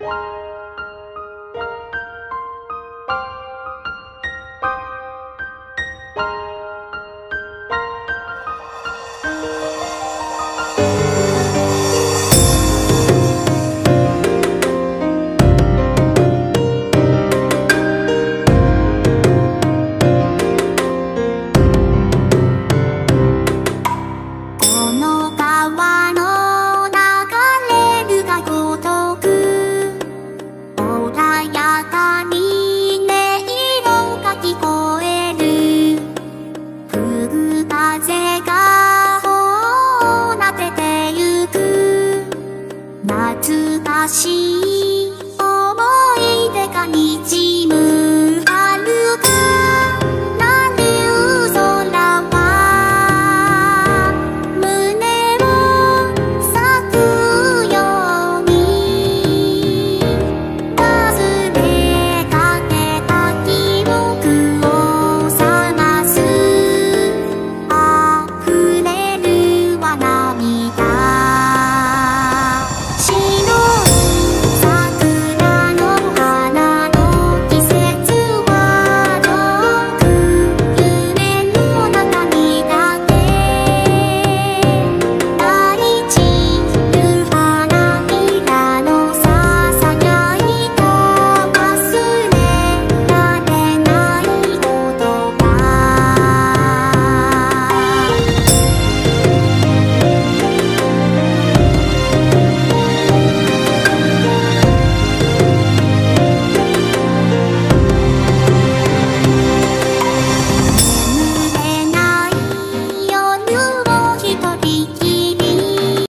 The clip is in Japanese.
you 懐かしい。